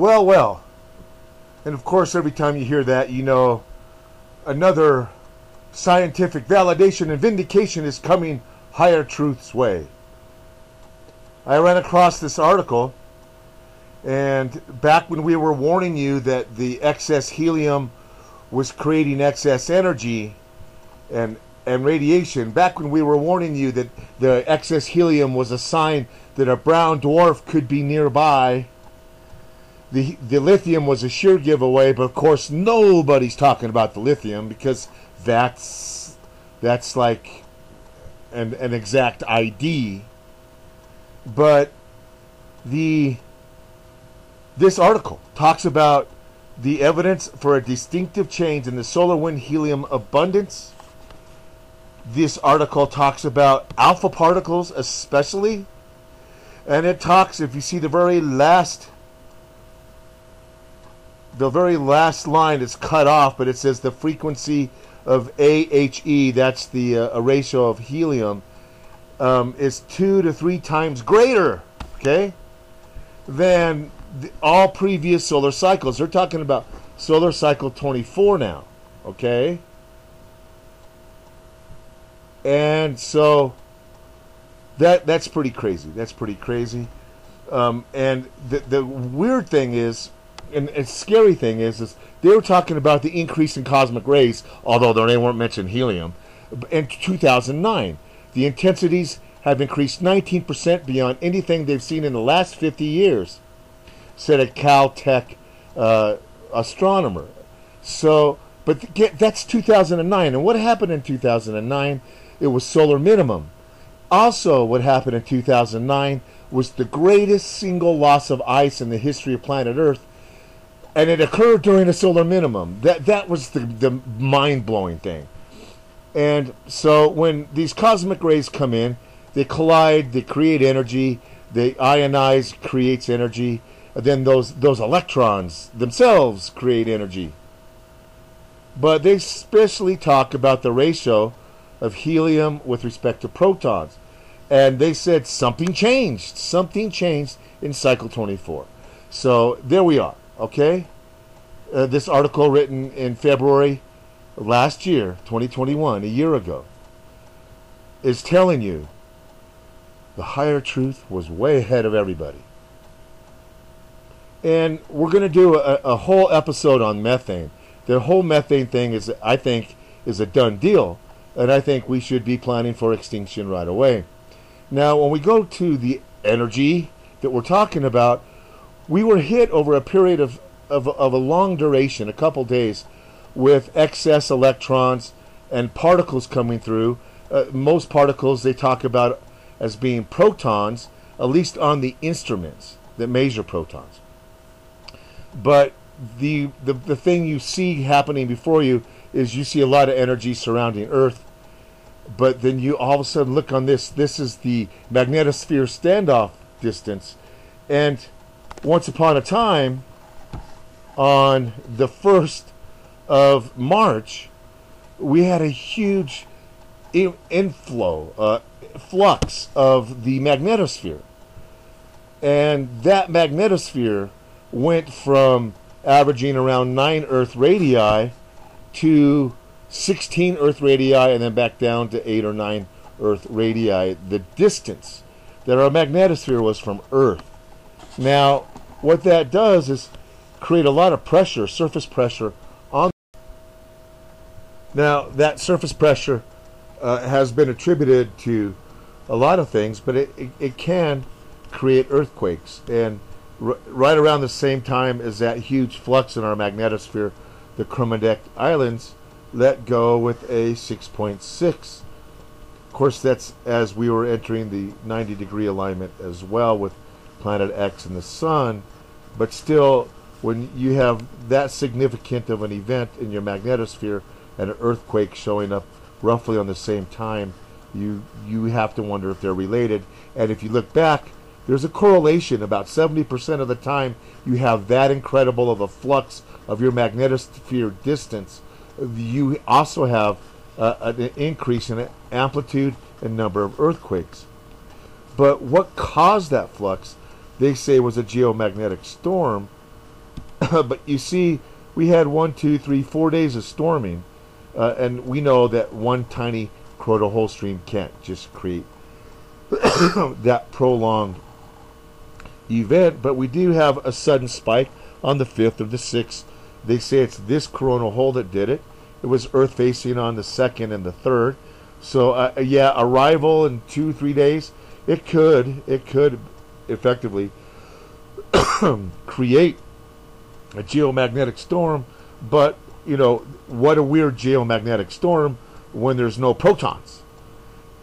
Well, well. And of course, every time you hear that, you know another scientific validation and vindication is coming higher truth's way. I ran across this article, and back when we were warning you that the excess helium was creating excess energy and and radiation, back when we were warning you that the excess helium was a sign that a brown dwarf could be nearby, the the lithium was a sure giveaway. But of course, nobody's talking about the lithium because that's that's like an an exact ID. But the this article talks about the evidence for a distinctive change in the solar wind helium abundance. This article talks about alpha particles, especially, and it talks. If you see the very last, the very last line is cut off, but it says the frequency of AHE. That's the uh, ratio of helium um, is two to three times greater, okay, than the, all previous solar cycles. They're talking about solar cycle 24 now, okay? And so that that's pretty crazy. That's pretty crazy. Um, and the the weird thing is, and, and scary thing is, is they were talking about the increase in cosmic rays, although they weren't mentioning helium, in 2009. The intensities have increased 19% beyond anything they've seen in the last 50 years, said a Caltech uh, astronomer. So, but that's 2009. And what happened in 2009? It was solar minimum. Also, what happened in 2009 was the greatest single loss of ice in the history of planet Earth, and it occurred during a solar minimum. That that was the, the mind blowing thing. And so when these cosmic rays come in, they collide, they create energy, they ionize, creates energy, and then those those electrons themselves create energy. But they especially talk about the ratio of helium with respect to protons. And they said something changed. Something changed in cycle 24. So there we are, okay? Uh, this article written in February last year, 2021, a year ago, is telling you the higher truth was way ahead of everybody. And we're going to do a, a whole episode on methane. The whole methane thing is, I think, is a done deal and I think we should be planning for extinction right away. Now, when we go to the energy that we're talking about, we were hit over a period of, of, of a long duration, a couple days, with excess electrons and particles coming through. Uh, most particles they talk about as being protons, at least on the instruments that measure protons. But the, the, the thing you see happening before you is you see a lot of energy surrounding Earth, but then you all of a sudden look on this. This is the magnetosphere standoff distance, and once upon a time, on the first of March, we had a huge inflow, uh, flux of the magnetosphere, and that magnetosphere went from averaging around nine Earth radii to 16 Earth radii and then back down to 8 or 9 Earth radii, the distance that our magnetosphere was from Earth. Now, what that does is create a lot of pressure, surface pressure on. Now, that surface pressure uh, has been attributed to a lot of things, but it, it, it can create earthquakes. And r- right around the same time as that huge flux in our magnetosphere, the Kermadec Islands let go with a 6.6. Of course, that's as we were entering the 90 degree alignment as well with planet X and the Sun. But still, when you have that significant of an event in your magnetosphere and an earthquake showing up roughly on the same time, you you have to wonder if they're related. And if you look back, there's a correlation. About 70% of the time, you have that incredible of a flux of your magnetosphere distance, you also have uh, an increase in amplitude and number of earthquakes. But what caused that flux, they say, was a geomagnetic storm but you see, we had one, two, three, four days of storming, uh, and we know that one tiny coronal hole stream can't just create that prolonged event. But we do have a sudden spike on the 5th or the 6th. They say it's this coronal hole that did it. It was Earth facing on the 2nd and the 3rd. So, uh, yeah, arrival in two, three days, it could, it could effectively create a geomagnetic storm, but you know what a weird geomagnetic storm when there's no protons.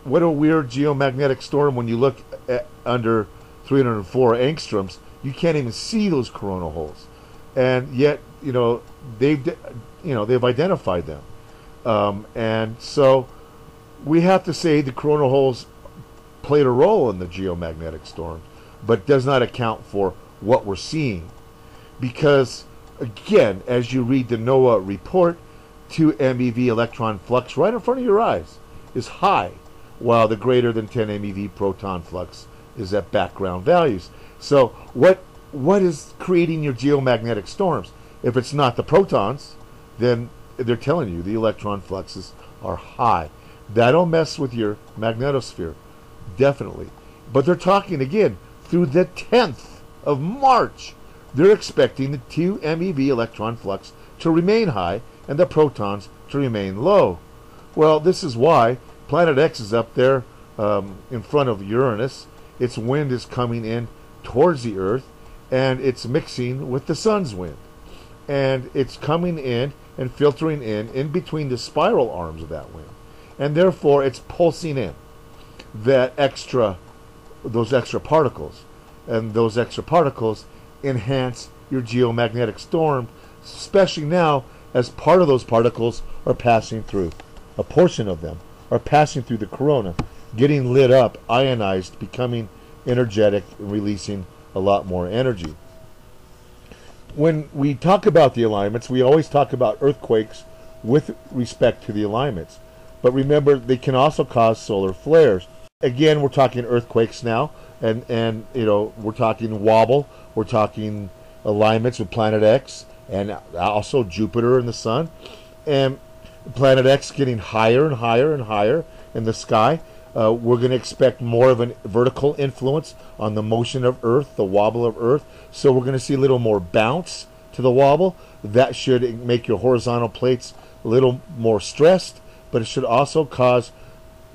What a weird geomagnetic storm when you look at under 304 angstroms, you can't even see those coronal holes, and yet you know they've you know they've identified them, um, and so we have to say the coronal holes played a role in the geomagnetic storm, but does not account for what we're seeing. Because, again, as you read the NOAA report, 2 MeV electron flux right in front of your eyes is high, while the greater than 10 MeV proton flux is at background values. So, what what is creating your geomagnetic storms? If it's not the protons, then they're telling you the electron fluxes are high. That'll mess with your magnetosphere, definitely. But they're talking again through the 10th of March. They're expecting the 2 MeV electron flux to remain high and the protons to remain low. Well, this is why Planet X is up there um, in front of Uranus. Its wind is coming in towards the Earth and it's mixing with the sun's wind. And it's coming in and filtering in in between the spiral arms of that wind. And therefore it's pulsing in that extra those extra particles and those extra particles enhance your geomagnetic storm, especially now as part of those particles are passing through, a portion of them are passing through the corona, getting lit up, ionized, becoming energetic, and releasing a lot more energy. When we talk about the alignments, we always talk about earthquakes with respect to the alignments. But remember, they can also cause solar flares. Again, we're talking earthquakes now and and you know we're talking wobble, we're talking alignments with Planet X, and also Jupiter and the Sun, and Planet X getting higher and higher and higher in the sky. Uh, we're going to expect more of a vertical influence on the motion of Earth, the wobble of Earth. So we're going to see a little more bounce to the wobble. That should make your horizontal plates a little more stressed, but it should also cause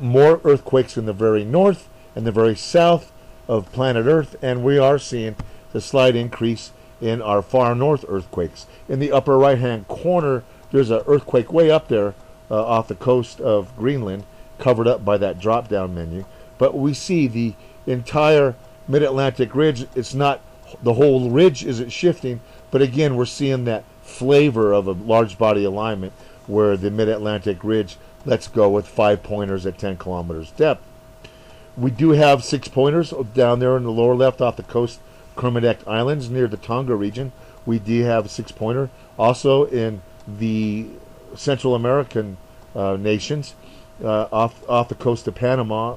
more earthquakes in the very north and the very south of planet Earth, and we are seeing the slight increase in our far north earthquakes. In the upper right hand corner, there's an earthquake way up there uh, off the coast of Greenland, covered up by that drop down menu. But we see the entire mid Atlantic ridge, it's not the whole ridge isn't shifting, but again, we're seeing that flavor of a large body alignment where the mid Atlantic ridge lets go with five pointers at 10 kilometers depth. We do have six pointers down there in the lower left off the coast, Kermadec Islands near the Tonga region. We do have a six pointer. Also in the Central American uh, nations, uh, off off the coast of Panama,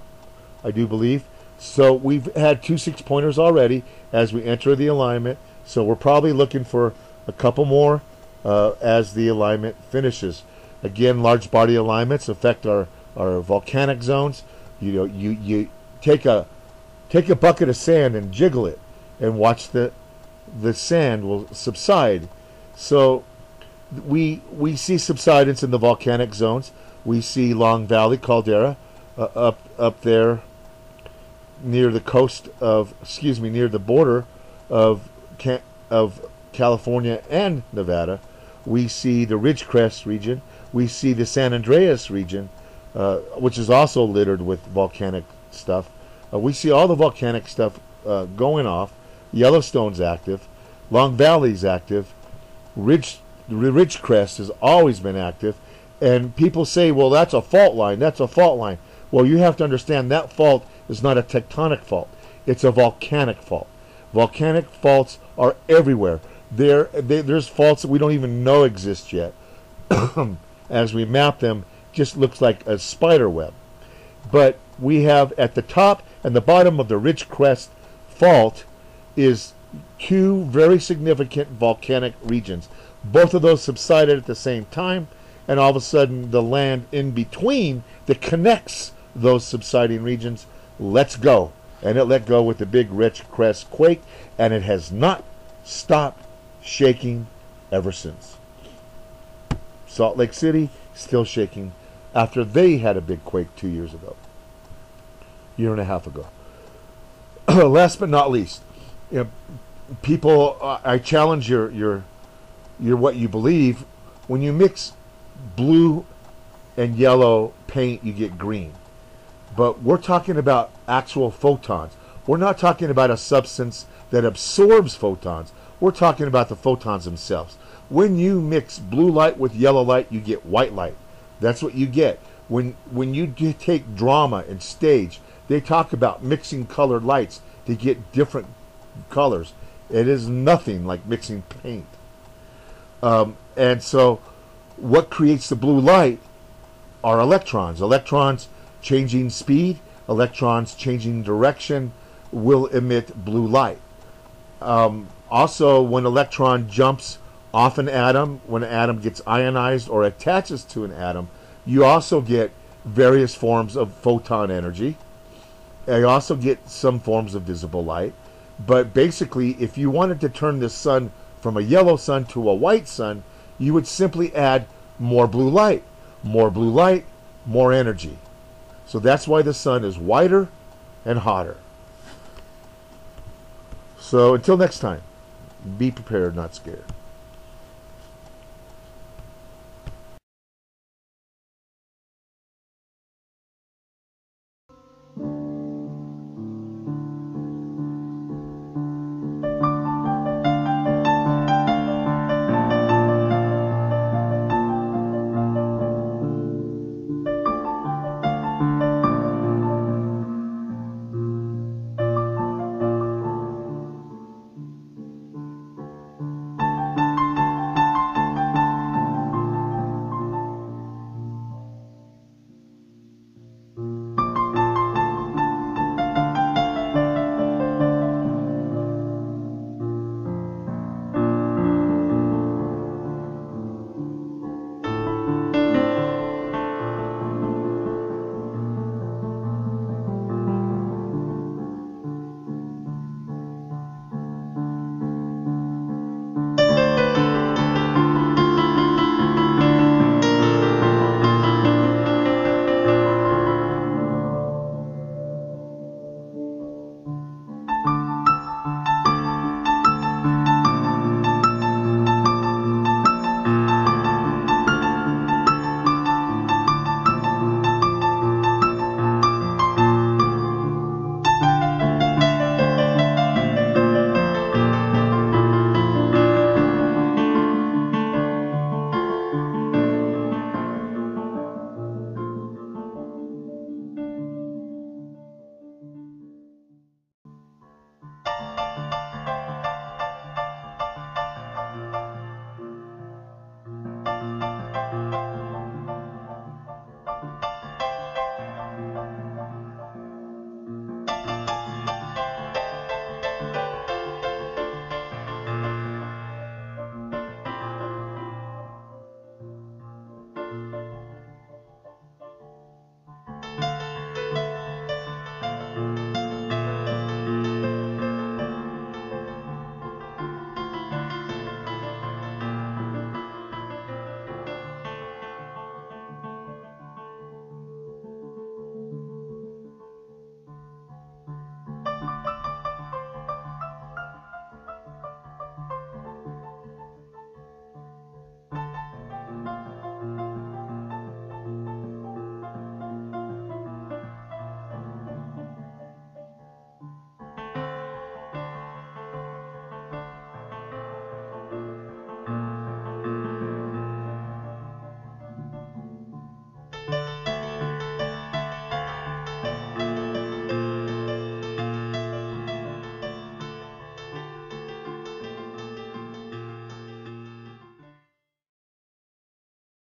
I do believe. So we've had two six pointers already as we enter the alignment. So we're probably looking for a couple more uh, as the alignment finishes. Again, large body alignments affect our, our volcanic zones. You know, you you take a take a bucket of sand and jiggle it, and watch the the sand will subside. So we we see subsidence in the volcanic zones. We see Long Valley caldera uh, up up there near the coast of excuse me near the border of of California and Nevada. We see the Ridgecrest region. We see the San Andreas region uh, which is also littered with volcanic stuff. Uh, we see all the volcanic stuff uh, going off. Yellowstone's active. Long Valley's active. Ridge, Ridgecrest has always been active. And people say, well, that's a fault line. That's a fault line. Well, you have to understand that fault is not a tectonic fault. It's a volcanic fault. Volcanic faults are everywhere. There, they, there's faults that we don't even know exist yet. As we map them, just looks like a spider web. But we have at the top and the bottom of the Ridgecrest fault is two very significant volcanic regions. Both of those subsided at the same time, and all of a sudden, the land in between that connects those subsiding regions lets go. And it let go with the big Ridgecrest quake, and it has not stopped shaking ever since. Salt Lake City still shaking after they had a big quake two years ago, year and a half ago. Last but not least, you know, people, I challenge your your your what you believe. When you mix blue and yellow paint, you get green. But we're talking about actual photons. We're not talking about a substance that absorbs photons. We're talking about the photons themselves. When you mix blue light with yellow light, you get white light. That's what you get. When when you take drama and stage, they talk about mixing colored lights to get different colors. It is nothing like mixing paint. Um, and so, what creates the blue light are electrons. Electrons changing speed, electrons changing direction will emit blue light. Um, also, when electron jumps off an atom, when an atom gets ionized or attaches to an atom, you also get various forms of photon energy. You also get some forms of visible light. But basically, if you wanted to turn the sun from a yellow sun to a white sun, you would simply add more blue light. More blue light, more energy. So that's why the sun is whiter and hotter. So until next time, be prepared, not scared.